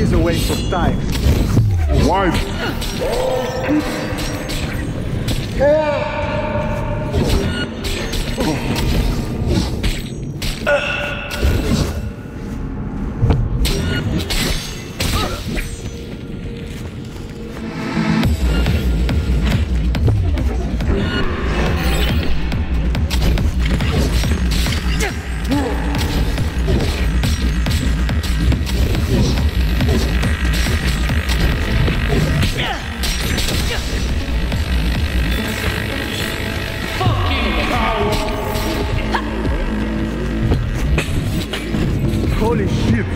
is a waste of time. Why?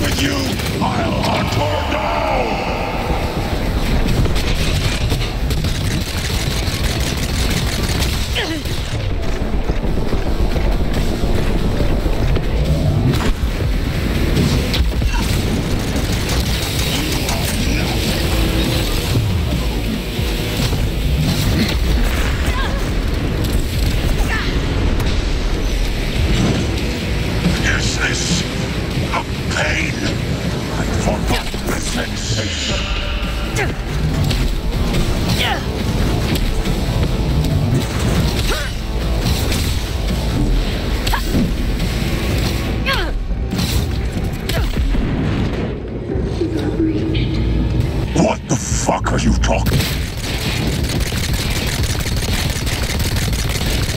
with you, I'll hunt for because you've talked.